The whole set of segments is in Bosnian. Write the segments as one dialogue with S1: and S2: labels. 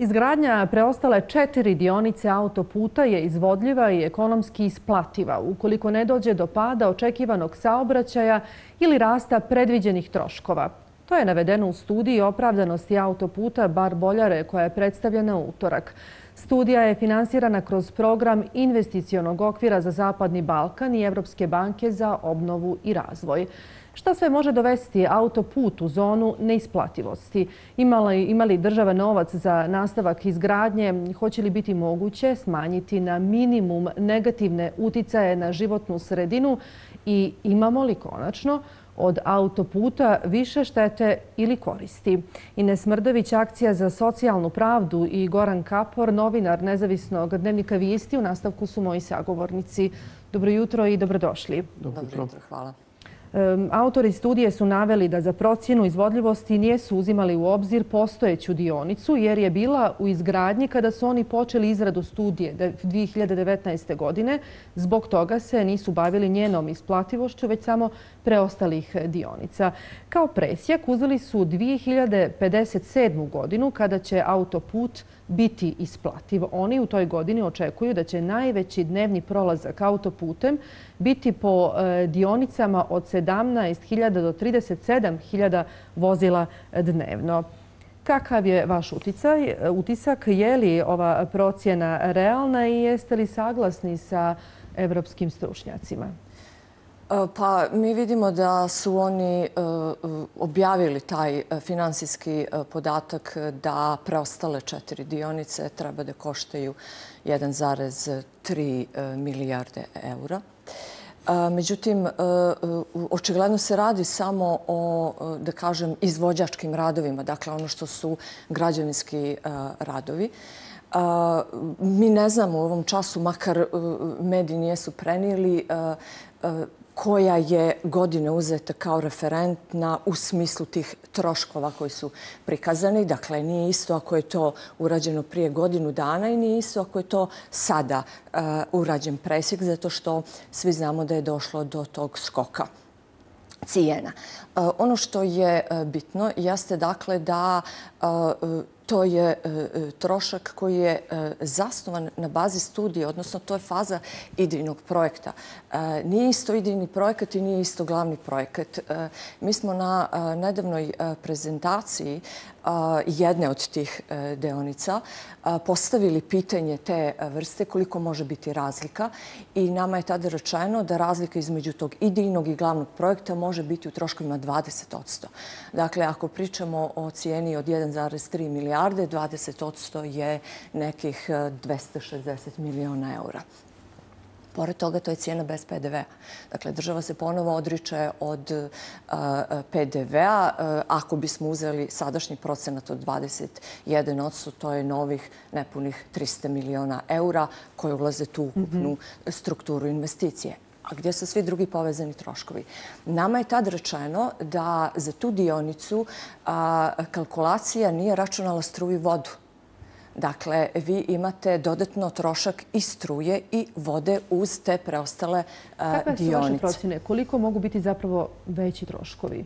S1: Izgradnja preostale četiri dionice autoputa je izvodljiva i ekonomski isplativa ukoliko ne dođe do pada očekivanog saobraćaja ili rasta predviđenih troškova. To je navedeno u studiji opravdanosti autoputa Bar Boljare koja je predstavljena u utorak. Studija je finansirana kroz program investicijonog okvira za Zapadni Balkan i Evropske banke za obnovu i razvoj. Šta sve može dovesti autoput u zonu neisplativosti? Ima li država novac za nastavak izgradnje? Hoće li biti moguće smanjiti na minimum negativne uticaje na životnu sredinu? I imamo li konačno od autoputa više štete ili koristi? Ines Mrdović, akcija za socijalnu pravdu i Goran Kapor, novinar nezavisnog dnevnika Vijesti. U nastavku su moji sagovornici. Dobro jutro i dobrodošli.
S2: Dobro jutro, hvala.
S1: Autori studije su naveli da za procjenu izvodljivosti nijesu uzimali u obzir postojeću dionicu jer je bila u izgradnji kada su oni počeli izradu studije 2019. godine. Zbog toga se nisu bavili njenom isplativošću, već samo preostalih dionica. Kao presjek uzeli su 2057. godinu kada će autoput biti isplativ. Oni u toj godini očekuju da će najveći dnevni prolazak autoputem biti po e, dionicama od 17.000 do 37.000 vozila dnevno. Kakav je vaš utisak? Je li ova procjena realna i jeste li saglasni sa evropskim stručnjacima?
S2: E, pa mi vidimo da su oni e, e, objavili taj finansijski podatak da preostale četiri dionice treba da koštaju 1,3 milijarde eura. Međutim, očigledno se radi samo o, da kažem, izvođačkim radovima, dakle ono što su građevinski radovi. Mi ne znamo u ovom času, makar mediji nijesu prenijeli, koja je godine uzeta kao referentna u smislu tih troškova koji su prikazani. Dakle, nije isto ako je to urađeno prije godinu dana i nije isto ako je to sada uh, urađen presjek, zato što svi znamo da je došlo do tog skoka cijena. Uh, ono što je eh, bitno jeste dakle da to je e, e, trošak koji je e, zasnovan na bazi studije, odnosno to je faza idejnog projekta. E, nije isto idejni projekat i nije isto glavni projekat. E, mi smo na e, nedavnoj prezentaciji jedne od tih e, deonica postavili pitanje te e, vrste koliko može biti razlika i nama je tada rečeno da razlika između tog idejnog i glavnog projekta može biti u troškovima 20%. Dakle, ako pričamo o cijeni od 1,3 milijarde, 20% je nekih e, 260 miliona eura. Pored toga, to je cijena bez PDV-a. Dakle, država se ponovo odriče od PDV-a. Ako bismo uzeli sadašnji procenat od 21 odsu, to je novih nepunih 300 miliona eura koje ulaze tu ukupnu strukturu investicije. A gdje su svi drugi povezani troškovi? Nama je tad rečeno da za tu dionicu kalkulacija nije računala struju vodu. Dakle, vi imate dodatno trošak i struje i vode uz te preostale dionice.
S1: Kakve su vaše procjene? Koliko mogu biti zapravo veći troškovi?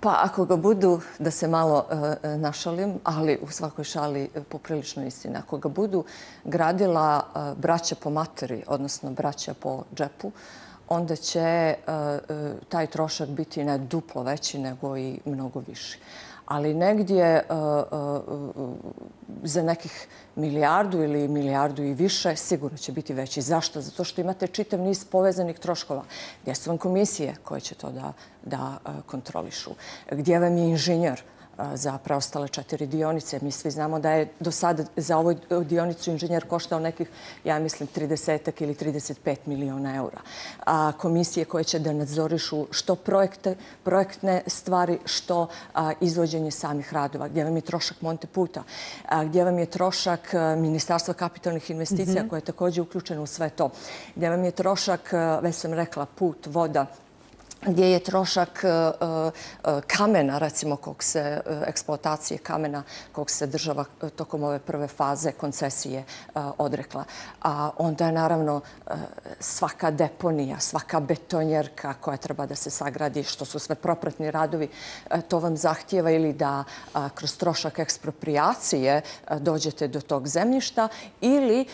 S2: Pa ako ga budu, da se malo našalim, ali u svakoj šali poprilično istina, ako ga budu gradila braća po materi, odnosno braća po džepu, onda će taj trošak biti ne duplo veći nego i mnogo viši ali negdje e, e, za nekih milijardu ili milijardu i više sigurno će biti veći. Zašto? Zato što imate čitav niz povezanih troškova. Gdje su vam komisije koje će to da da e, kontrolišu? Gdje vam je inženjer? Za preostale četiri dionice. Mi svi znamo da je do sada za ovu dionicu inženjer koštao nekih, ja mislim, 30 ili 35 miliona eura. A komisije koje će da nadzorišu što projekte, projektne stvari, što izvođenje samih radova. Gdje vam je trošak Monte Puta? Gdje vam je trošak Ministarstva kapitalnih investicija mhm. koje je također uključeno u sve to? Gdje vam je trošak, već sam rekla, put, voda, gdje je trošak e, e, kamena, recimo, kog se, e, eksploatacije kamena, kog se država tokom ove prve faze koncesije odrekla. A onda je, naravno, svaka deponija, svaka betonjerka koja treba da se sagradi, što su sve propratni radovi, to vam zahtjeva ili da kroz trošak ekspropriacije dođete do tog zemljišta ili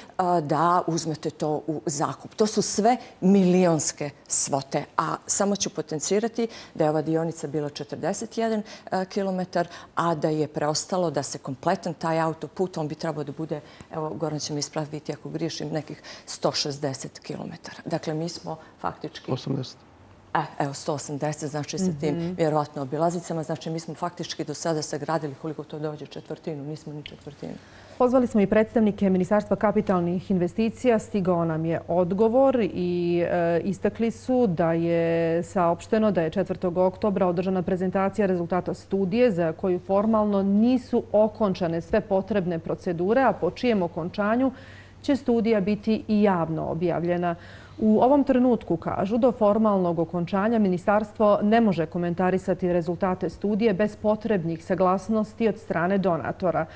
S2: da uzmete to u zakup. To su sve milionske svote. A samo ću potencirati da je ova dionica bila 41 e, km, a da je preostalo da se kompletan taj autoput, on bi trebao da bude, evo, Goran će mi ispraviti ako griješim, nekih 160 km. Dakle, mi smo faktički...
S3: 80.
S2: E, evo, 180, znači sa tim mhm. vjerovatno obilazicama. Znači, mi smo faktički do sada sagradili koliko to dođe četvrtinu, nismo ni četvrtinu.
S1: Pozvali smo i predstavnike Ministarstva kapitalnih investicija. Stigao nam je odgovor i e, istakli su da je saopšteno da je 4. oktobra održana prezentacija rezultata studije za koju formalno nisu okončane sve potrebne procedure, a po čijem okončanju će studija biti i javno objavljena. U ovom trenutku, kažu, do formalnog okončanja ministarstvo ne može komentarisati rezultate studije bez potrebnih saglasnosti od strane donatora.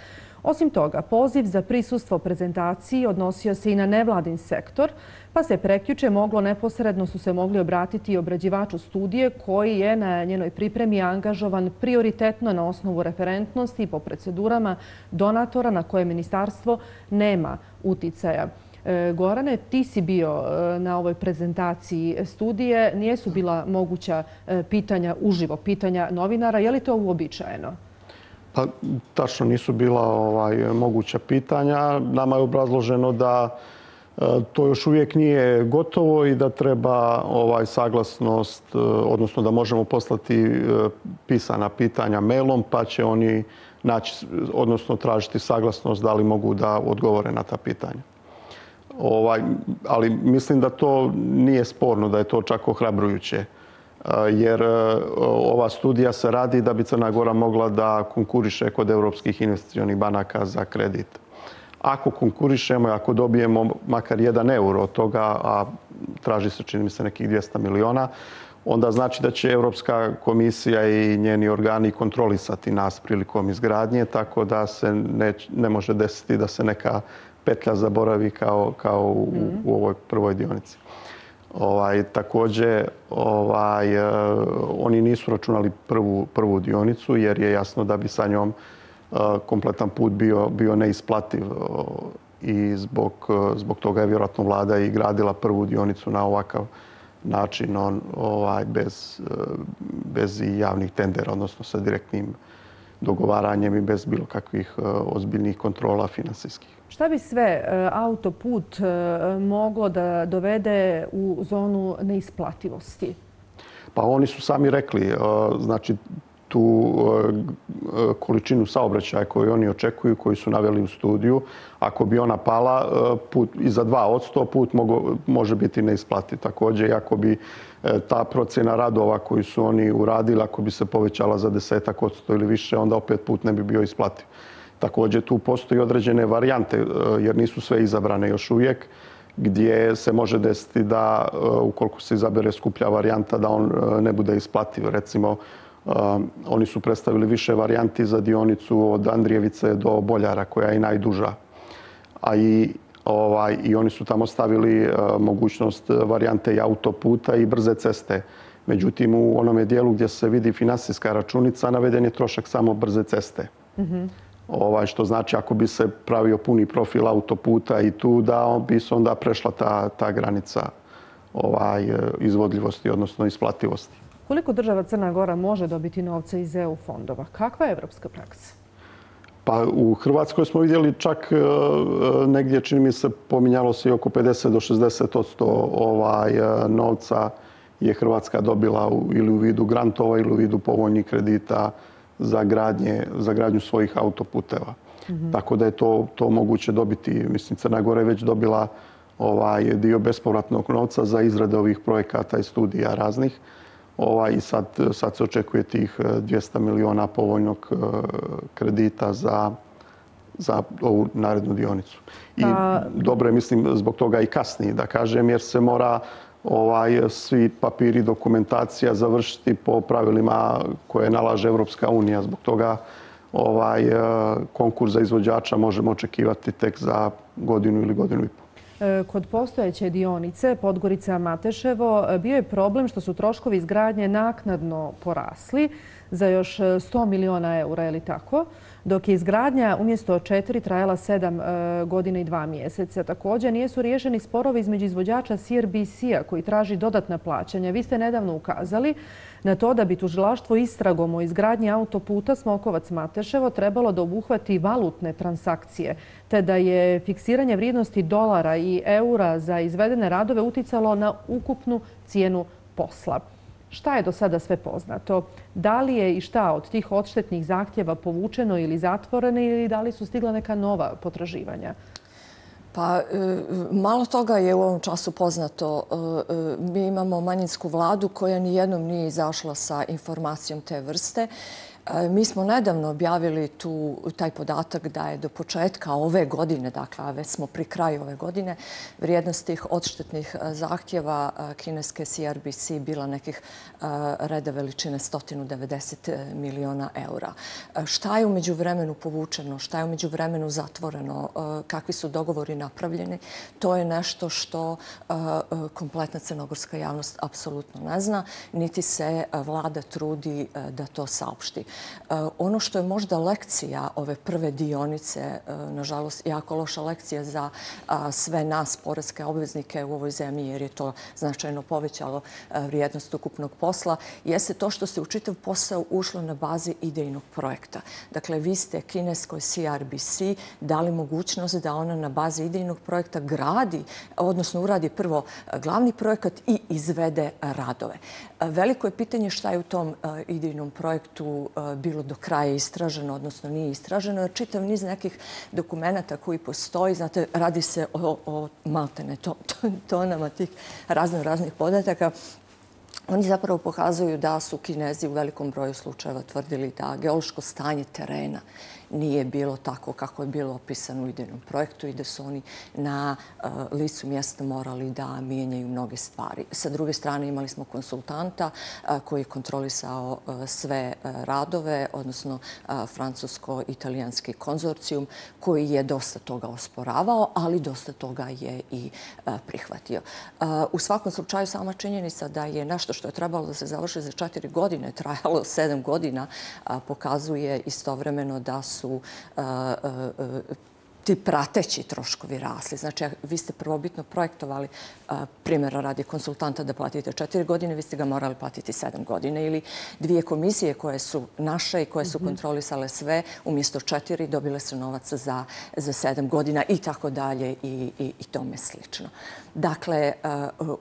S1: Osim toga, poziv za prisustvo prezentaciji odnosio se i na nevladin sektor, pa se prekjuče moglo neposredno su se mogli obratiti i obrađivaču studije koji je na njenoj pripremi angažovan prioritetno na osnovu referentnosti i po procedurama donatora na koje ministarstvo nema uticaja. E, Gorane, ti si bio e, na ovoj prezentaciji studije. Nijesu bila moguća e, pitanja, uživo pitanja novinara. Je li to uobičajeno?
S3: Pa, tačno nisu bila ovaj, moguća pitanja. Nama je obrazloženo da e, to još uvijek nije gotovo i da treba ovaj saglasnost, odnosno da možemo poslati pisana pitanja mailom, pa će oni naći, odnosno tražiti saglasnost da li mogu da odgovore na ta pitanja. Ovaj, ali mislim da to nije sporno, da je to čak ohrabrujuće e, jer e, ova studija se radi da bi Crna Gora mogla da konkuriše kod evropskih investicijonih banaka za kredit. Ako konkurišemo i ako dobijemo makar jedan euro od toga, a traži se čini mi se nekih 200 miliona, onda znači da će Evropska komisija i njeni organi kontrolisati nas prilikom izgradnje, tako da se ne, ne može desiti da se neka petlja zaboravi kao, kao u, u ovoj prvoj dionici. Ovaj, također, ovaj, e, oni nisu računali prvu, prvu dionicu jer je jasno da bi sa njom e, kompletan put bio, bio neisplativ i zbog, zbog toga je vjerojatno vlada i gradila prvu dionicu na ovakav način on, ovaj, bez, e, bez i javnih tendera, odnosno sa direktnim dogovaranjem i bez bilo kakvih ozbiljnih kontrola finansijskih.
S1: Šta bi sve e, autoput e, moglo da dovede u zonu neisplativosti?
S3: Pa oni su sami rekli, e, znači tu eh, eh, količinu saobraćaja koju oni očekuju, koji su naveli u studiju, ako bi ona pala eh, put, i za 2 put mogo, može biti neisplati. Također, ako bi ta procjena radova koju su oni uradili, ako bi se povećala za desetak odsto ili više, onda opet put ne bi bio isplativ. Također tu postoji određene varijante, jer nisu sve izabrane još uvijek, gdje se može desiti da, ukoliko se izabere skuplja varijanta, da on ne bude isplativ. Recimo, oni su predstavili više varijanti za dionicu od Andrijevice do Boljara, koja je najduža. A i, ovaj, i oni su tamo stavili mogućnost varijante i autoputa i brze ceste. Međutim, u onome dijelu gdje se vidi finansijska računica, naveden je trošak samo brze ceste. Mm -hmm ovaj, što znači ako bi se pravio puni profil autoputa i tu, da bi se onda prešla ta, ta granica ovaj, izvodljivosti, odnosno isplativosti.
S1: Koliko država Crna Gora može dobiti novce iz EU fondova? Kakva je evropska praksa?
S3: Pa u Hrvatskoj smo vidjeli čak e, negdje, čini mi se, pominjalo se i oko 50 do 60 odsto ovaj, e, novca je Hrvatska dobila u, ili u vidu grantova ili u vidu povoljnih kredita za, gradnje, za gradnju svojih autoputeva. Mm Tako da je to, to moguće dobiti. Mislim, Crna Gora je već dobila ovaj dio bespovratnog novca za izrade ovih projekata i studija raznih. Ovaj, I sad, sad se očekuje tih 200 miliona povoljnog eh, kredita za, za ovu narednu dionicu. I pa... dobro je, mislim, zbog toga i kasniji, da kažem, jer se mora ovaj, svi papiri dokumentacija završiti po pravilima koje nalaže Evropska unija. Zbog toga ovaj, konkurs za izvođača možemo očekivati tek za godinu ili godinu i pol.
S1: E, kod postojeće dionice Podgorica-Mateševo e, bio je problem što su troškovi izgradnje naknadno porasli za još e, 100 miliona eura, je li tako? Dok je izgradnja umjesto četiri trajala sedam e, godina i dva mjeseca. Također nijesu riješeni sporovi između izvođača CRBC-a koji traži dodatna plaćanja. Vi ste nedavno ukazali na to da bi tužilaštvo istragom o izgradnji autoputa Smokovac-Mateševo trebalo da obuhvati valutne transakcije, te da je fiksiranje vrijednosti dolara i eura za izvedene radove uticalo na ukupnu cijenu posla. Šta je do sada sve poznato? Da li je i šta od tih odštetnih zahtjeva povučeno ili zatvoreno ili da li su stigla neka nova potraživanja?
S2: Pa, e, malo toga je u ovom času poznato. E, e, mi imamo manjinsku vladu koja nijednom nije izašla sa informacijom te vrste. E, mi smo nedavno objavili tu taj podatak da je do početka ove godine, dakle, već smo pri kraju ove godine, vrijednost tih odštetnih e, zahtjeva e, kineske CRBC bila nekih reda veličine 190 miliona eura. Šta je umeđu vremenu povučeno, šta je umeđu vremenu zatvoreno, kakvi su dogovori napravljeni, to je nešto što kompletna crnogorska javnost apsolutno ne zna, niti se vlada trudi da to saopšti. E, ono što je možda lekcija ove prve dionice, e, nažalost, jako loša lekcija za e, sve nas, porezke obveznike u ovoj zemlji, jer je to značajno povećalo vrijednost ukupnog posla, jeste to što se u čitav posao ušlo na bazi idejnog projekta. Dakle, vi ste kineskoj CRBC dali mogućnost da ona na bazi idejnog projekta gradi, odnosno uradi prvo glavni projekat i izvede radove. Veliko je pitanje šta je u tom idejnom projektu Eh, bilo do kraja istraženo, odnosno nije istraženo. Čitav niz nekih dokumenta koji postoji, znate, radi se o o maltene tonama tih razno raznih podataka. Oni zapravo pokazuju da su kinezi u velikom broju slučajeva tvrdili da geološko stanje terena nije bilo tako kako je bilo opisano u idejnom projektu i da su oni na e, licu mjesta morali da mijenjaju mnoge stvari. Sa druge strane imali smo konsultanta e, koji je kontrolisao e, sve radove, odnosno francusko-italijanski konzorcijum koji je dosta toga osporavao, ali dosta toga je i prihvatio. U svakom slučaju sama činjenica da je nešto što je trebalo da se završi za četiri godine, trajalo sedam godina, pokazuje istovremeno da su su ti prateći troškovi rasli. Znači, vi ste prvobitno projektovali primjera radi konsultanta da platite četiri godine, vi ste ga morali platiti sedam godine. Ili dvije komisije koje su naše i koje su mhm. kontrolisale sve, umjesto četiri dobile su novac za sedam godina i tako dalje i tome slično. Dakle, e,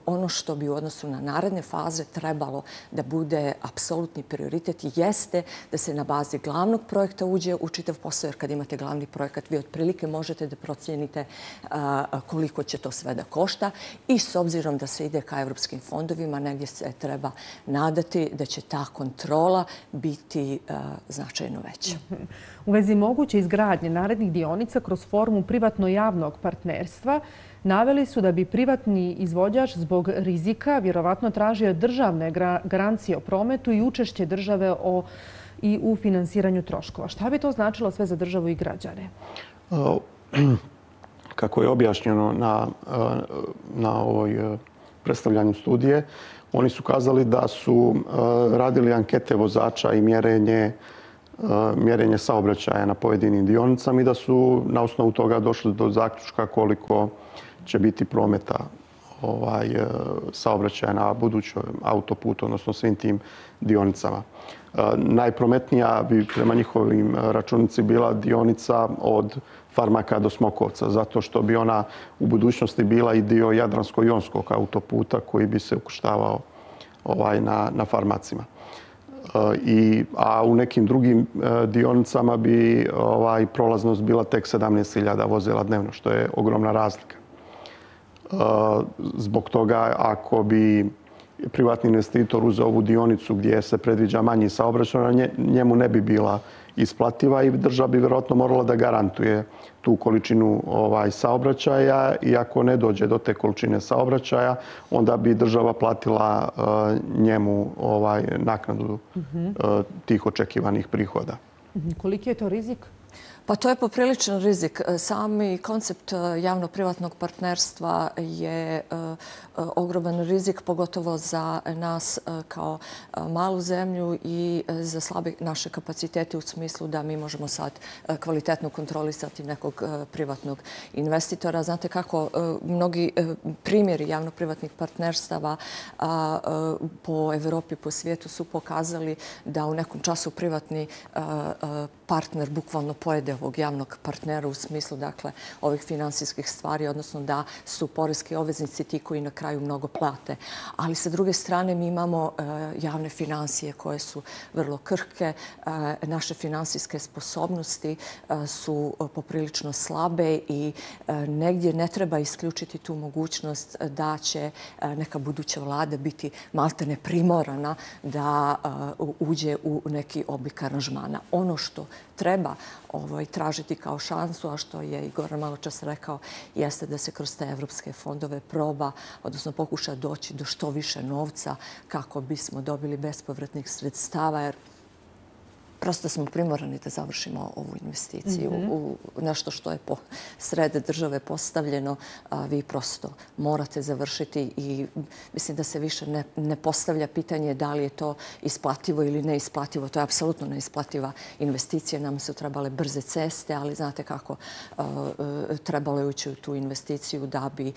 S2: ono što bi u odnosu na naredne faze trebalo da bude apsolutni prioritet jeste da se na bazi glavnog projekta uđe u čitav posao, jer kad imate glavni projekat, vi otprilike možete da procijenite e, koliko će to sve da košta i s obzirom da se ide ka evropskim fondovima, negdje se treba nadati da će ta kontrola biti e, značajno veća.
S1: U vezi moguće izgradnje narednih dionica kroz formu privatno-javnog partnerstva, naveli su da bi privatni izvođač zbog rizika vjerovatno tražio državne garancije o prometu i učešće države i u finansiranju troškova. Šta bi to značilo sve za državu i građane?
S3: Kako je objašnjeno na e, ovoj e, predstavljanju studije, oni su kazali da su e, radili ankete vozača i mjerenje mjerenje saobraćaja na pojedinim dionicama i da su na osnovu toga došli do zaključka koliko će biti prometa ovaj, eh, saobraćaja na budućoj autoputu, odnosno svim tim dionicama. Eh, najprometnija bi prema njihovim eh, računici bila dionica od Farmaka do Smokovca, zato što bi ona u budućnosti bila i dio Jadransko-Jonskog autoputa koji bi se ukuštavao ovaj, na, na farmacima. I, a u nekim drugim dionicama bi ovaj, prolaznost bila tek 17.000 vozila dnevno, što je ogromna razlika. Zbog toga, ako bi privatni investitor uzeo ovu dionicu gdje se predviđa manji saobraćaj, njemu ne bi bila isplativa i država bi vjerojatno morala da garantuje tu količinu ovaj, saobraćaja i ako ne dođe do te količine saobraćaja, onda bi država platila e, njemu ovaj, naknadu e, tih očekivanih prihoda.
S1: Mhm. Koliki je to rizik?
S2: Pa to je popriličan rizik. E, sami koncept e, javno-privatnog partnerstva je e, ogroman rizik, pogotovo za nas kao malu zemlju i za slabe naše kapacitete u smislu da mi možemo sad kvalitetno kontrolisati nekog privatnog investitora. Znate kako mnogi primjeri javno-privatnih partnerstava po Evropi, po svijetu su pokazali da u nekom času privatni partner bukvalno pojede ovog javnog partnera u smislu dakle, ovih finansijskih stvari, odnosno da su porezki obveznici ti koji na kraju mnogo plate. Ali sa druge strane mi imamo e, javne financije koje su vrlo krhke. E, naše finansijske sposobnosti e, su poprilično slabe i e, negdje ne treba isključiti tu mogućnost da će e, neka buduća vlada biti maltene primorana da e, uđe u neki oblik aranžmana. Ono što treba ovaj, tražiti kao šansu, a što je Igor malo čas rekao, jeste da se kroz te evropske fondove proba, odnosno pokuša doći do što više novca kako bismo dobili bespovratnih sredstava, jer prosto smo primorani da završimo ovu investiciju mm -hmm. u nešto što je po srede države postavljeno. A, vi prosto morate završiti i mislim da se više ne, ne postavlja pitanje da li je to isplativo ili neisplativo. To je apsolutno neisplativa investicija. Nam su trebale brze ceste, ali znate kako a, a, trebalo je ući u tu investiciju da bi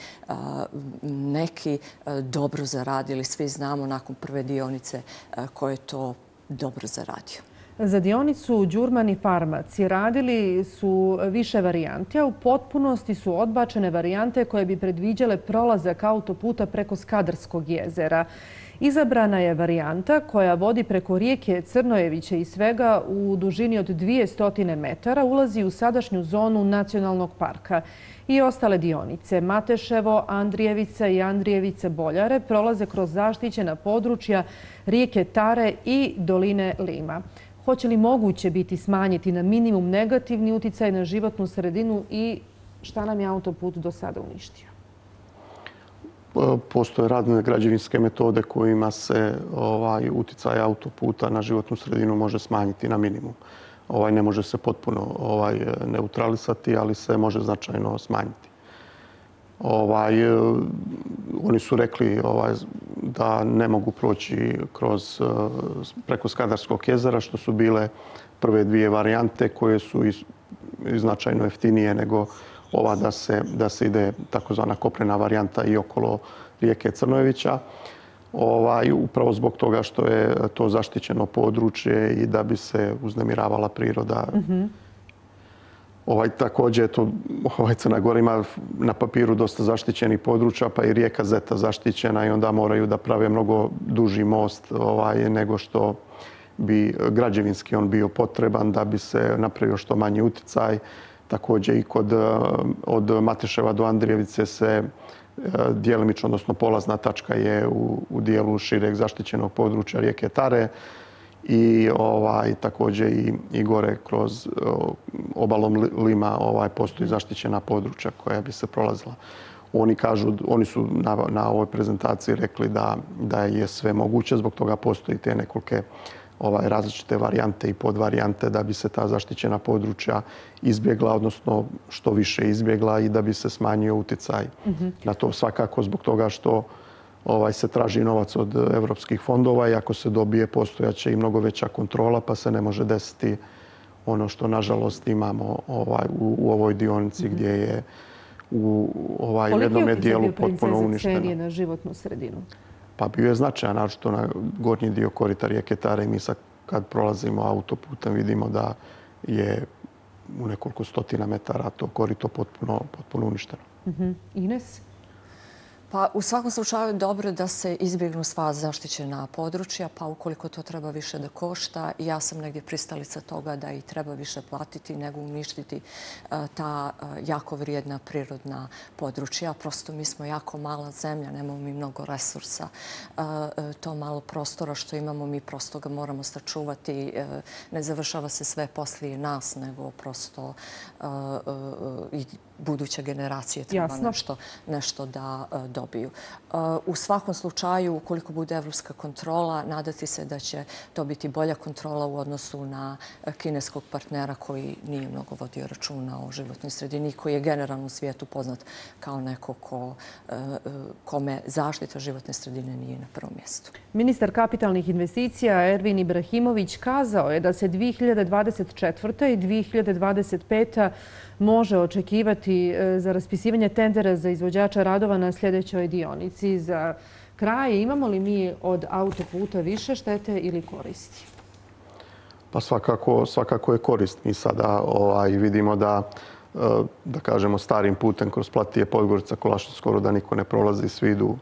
S2: neki a, dobro zaradili. Svi znamo nakon prve dionice a, koje je to dobro zaradio.
S1: Za dionicu Đurman i Farmaci radili su više varijanti, a u potpunosti su odbačene varijante koje bi predviđale prolazak autoputa preko Skadarskog jezera. Izabrana je varijanta koja vodi preko rijeke Crnojeviće i svega u dužini od 200 metara, ulazi u sadašnju zonu nacionalnog parka. I ostale dionice, Mateševo, Andrijevica i Andrijevice Boljare, prolaze kroz zaštićena područja rijeke Tare i doline Lima. Hoće li moguće biti smanjiti na minimum negativni uticaj na životnu sredinu i šta nam je autoput do sada uništio?
S3: Pa, postoje radne građevinske metode kojima se ovaj, uticaj autoputa na životnu sredinu može smanjiti na minimum. Ovaj, ne može se potpuno ovaj, neutralisati, ali se može značajno smanjiti. Ovaj, e, oni su rekli ovaj, da ne mogu proći kroz, e, preko Skadarskog jezera, što su bile prve dvije varijante koje su iz, značajno jeftinije nego ova da se, da se ide takozvana koprena varijanta i okolo rijeke Crnojevića. Ovaj, upravo zbog toga što je to zaštićeno područje i da bi se uznemiravala priroda. Mm -hmm. Ovaj, također, to, ovaj Crna Gora ima na papiru dosta zaštićenih područja, pa i rijeka Zeta zaštićena i onda moraju da prave mnogo duži most ovaj, nego što bi građevinski on bio potreban da bi se napravio što manji uticaj. Također i kod, eh, od Mateševa do Andrijevice se eh, dijelimično, odnosno polazna tačka je u, u dijelu šireg zaštićenog područja rijeke Tare i ovaj takođe i i gore kroz obalom Lima ovaj postoji zaštićena područja koja bi se prolazila. Oni kažu oni su na na ovoj prezentaciji rekli da da je sve moguće zbog toga postoji te nekolike ovaj različite varijante i podvarijante da bi se ta zaštićena područja izbjegla odnosno što više izbjegla i da bi se smanjio uticaj mm -hmm. na to svakako zbog toga što ovaj se traži novac od evropskih fondova i ako se dobije postojaće i mnogo veća kontrola pa se ne može desiti ono što nažalost imamo ovaj u, u ovoj dionici gdje je u ovaj jednom dijelu potpuno uništeno.
S1: Koliko je na životnu sredinu?
S3: Pa bio je značajan, našto na gornji dio korita rijeke Tare i mi sad kad prolazimo autoputem vidimo da je u nekoliko stotina metara to korito potpuno, potpuno uništeno.
S1: Uh -huh. Ines?
S2: Pa u svakom slučaju dobro da se izbjegnu sva zaštićena područja, pa ukoliko to treba više da košta, ja sam negdje pristalica toga da i treba više platiti nego uništiti e, ta e, jako vrijedna prirodna područja. Prosto mi smo jako mala zemlja, nemamo mi mnogo resursa. E, to malo prostora što imamo, mi prosto ga moramo sačuvati. Ne završava se sve poslije nas, nego prosto i buduće generacije treba nešto, nešto da uh, dobiju. Uh, u svakom slučaju, ukoliko bude evropska kontrola, nadati se da će to biti bolja kontrola u odnosu na uh, kineskog partnera koji nije mnogo vodio računa o životnoj sredini, koji je generalno u svijetu poznat kao neko ko, kome zaštita životne sredine nije na prvom mjestu.
S1: Ministar kapitalnih investicija Ervin Ibrahimović kazao je da se 2024. i 2025 može očekivati e, za raspisivanje tendera za izvođača radova na sljedećoj dionici. Za kraj imamo li mi od autoputa više štete ili koristi?
S3: Pa svakako, svakako je korist. Mi sada ovaj, vidimo da e, da kažemo starim putem kroz Platije Podgorica Kolašno skoro da niko ne prolazi, svi idu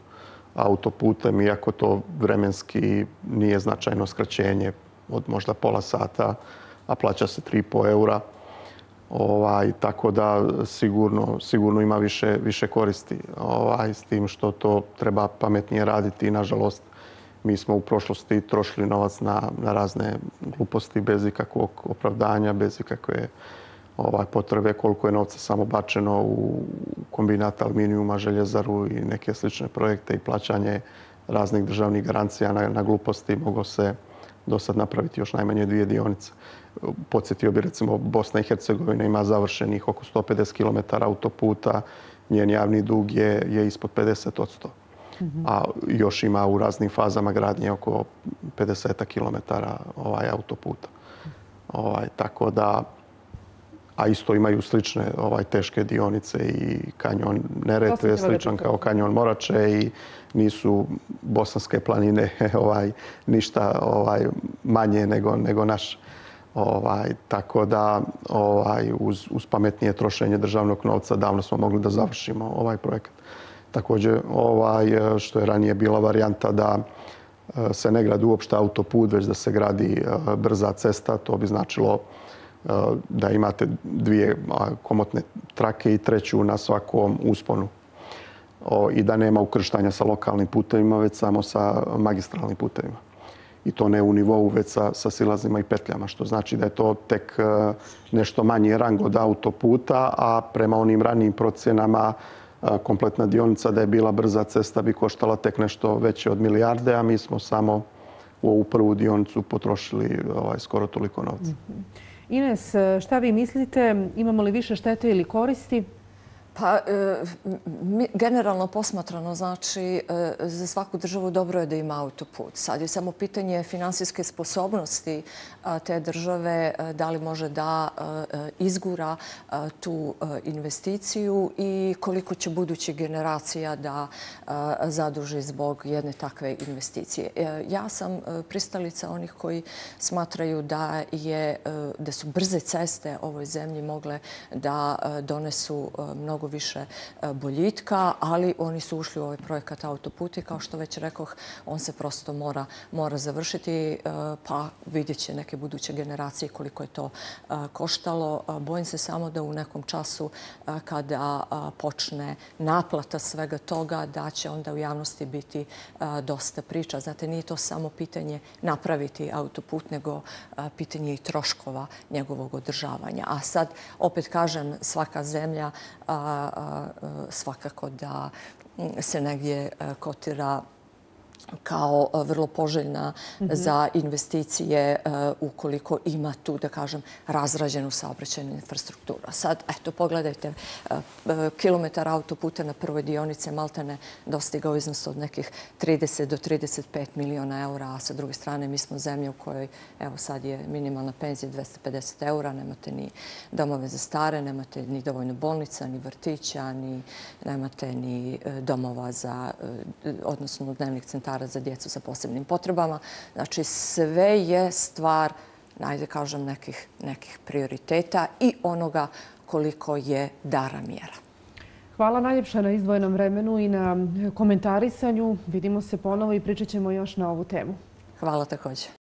S3: autoputem, iako to vremenski nije značajno skraćenje od možda pola sata, a plaća se 3,5 eura. Ovaj, tako da sigurno, sigurno ima više, više koristi ovaj, s tim što to treba pametnije raditi. Nažalost, mi smo u prošlosti trošili novac na, na razne gluposti bez ikakvog opravdanja, bez ikakve ovaj, potrebe koliko je novca samo bačeno u kombinat aluminijuma, željezaru i neke slične projekte i plaćanje raznih državnih garancija na, na gluposti moglo se do sad napraviti još najmanje dvije dionice. Podsjetio bi recimo Bosna i Hercegovina ima završenih oko 150 km autoputa, njen javni dug je, je ispod 50 A još ima u raznim fazama gradnje oko 50 km ovaj autoputa. Ovaj, tako da, a isto imaju slične ovaj teške dionice i kanjon Neretve je sličan kao kanjon Morače i nisu bosanske planine ovaj ništa ovaj manje nego nego naš ovaj tako da ovaj uz uz pametnije trošenje državnog novca davno smo mogli da završimo ovaj projekat. Takođe ovaj što je ranije bila varijanta da eh, se ne gradi uopšte autoput, već da se gradi eh, brza cesta, to bi značilo eh, da imate dvije komotne trake i treću na svakom usponu i da nema ukrštanja sa lokalnim putevima, već samo sa magistralnim putevima. I to ne u nivou, već sa, sa silazima i petljama, što znači da je to tek e, nešto manji rang od autoputa, a prema onim ranijim procjenama e, kompletna dionica da je bila brza cesta bi koštala tek nešto veće od milijarde, a mi smo samo u ovu prvu dionicu potrošili ovaj, skoro toliko novca. Mhm.
S1: Ines, e, šta vi mislite? Imamo li više štete ili koristi?
S2: Pa, e, generalno posmatrano, znači, e, za svaku državu dobro je da ima autoput. Sad je samo pitanje finansijske sposobnosti te države, e, da li može da e, e, izgura tu investiciju i koliko će budući generacija da zaduži zbog jedne takve investicije. Ja sam pristalica onih koji smatraju da, je, da su brze ceste ovoj zemlji mogle da donesu mnogo mnogo više e, boljitka, ali oni su ušli u ovaj projekat autoputi. Kao što već rekoh, on se prosto mora, mora završiti, e, pa vidjet će neke buduće generacije koliko je to e, koštalo. Bojim se samo da u nekom času kada počne naplata svega toga, da će onda u javnosti biti dosta priča. Znate, nije to samo pitanje napraviti autoput, nego pitanje i troškova njegovog održavanja. A sad, opet kažem, svaka zemlja E, svakako da mm, se negdje e, kotira kao e, vrlo poželjna mhm. za investicije e, ukoliko ima tu, da kažem, razrađenu saobraćajnu infrastrukturu. Sad, eto, pogledajte, e, kilometar autoputa na prvoj dionice Maltene dostigao iznos od nekih 30 do 35 miliona eura, a sa druge strane mi smo zemlja u kojoj, evo sad je minimalna penzija 250 eura, nemate ni domove za stare, nemate ni dovoljno bolnica, ni vrtića, ni nemate ni domova za, odnosno dnevnih centara centara za djecu sa posebnim potrebama. Znači, sve je stvar, najde kažem, nekih, nekih prioriteta i onoga koliko je dara mjera.
S1: Hvala najljepša na izdvojenom vremenu i na komentarisanju. Vidimo se ponovo i pričat ćemo još na ovu temu.
S2: Hvala također.